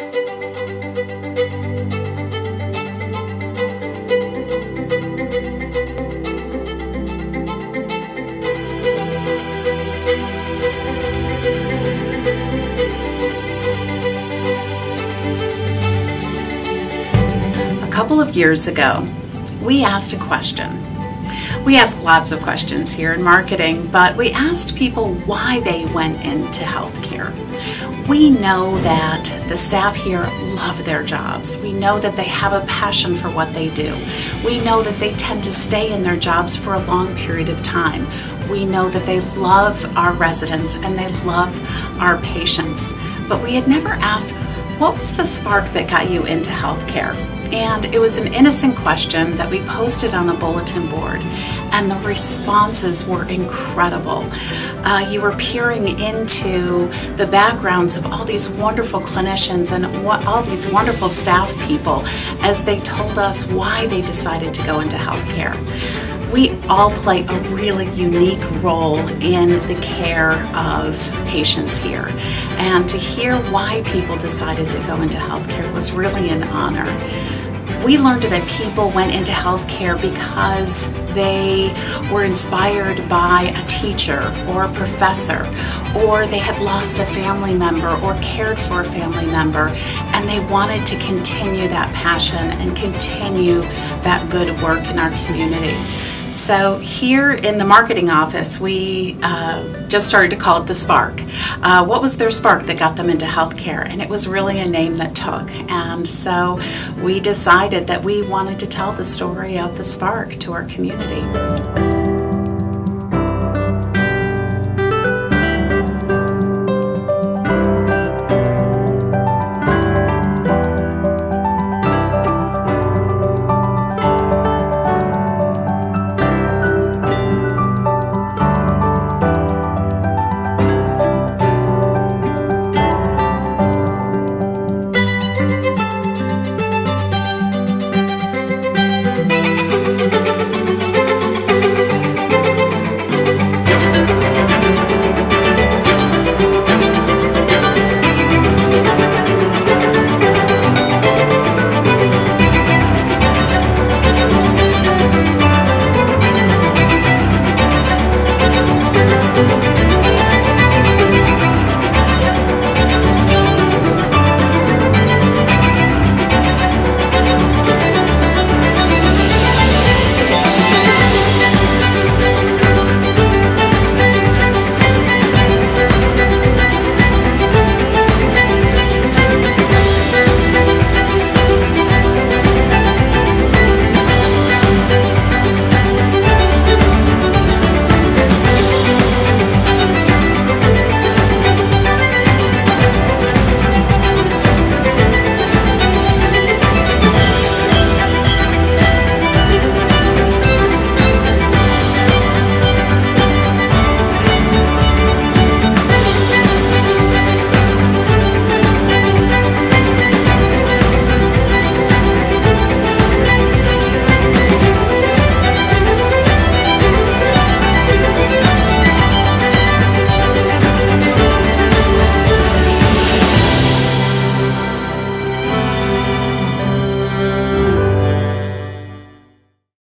A couple of years ago, we asked a question. We ask lots of questions here in marketing, but we asked people why they went into healthcare. We know that the staff here love their jobs. We know that they have a passion for what they do. We know that they tend to stay in their jobs for a long period of time. We know that they love our residents and they love our patients. But we had never asked, what was the spark that got you into healthcare? And it was an innocent question that we posted on a bulletin board, and the responses were incredible. Uh, you were peering into the backgrounds of all these wonderful clinicians and all these wonderful staff people as they told us why they decided to go into healthcare we all play a really unique role in the care of patients here. And to hear why people decided to go into healthcare was really an honor. We learned that people went into healthcare because they were inspired by a teacher or a professor, or they had lost a family member or cared for a family member, and they wanted to continue that passion and continue that good work in our community. So here in the marketing office, we uh, just started to call it the Spark. Uh, what was their spark that got them into healthcare? And it was really a name that took. And so we decided that we wanted to tell the story of the Spark to our community.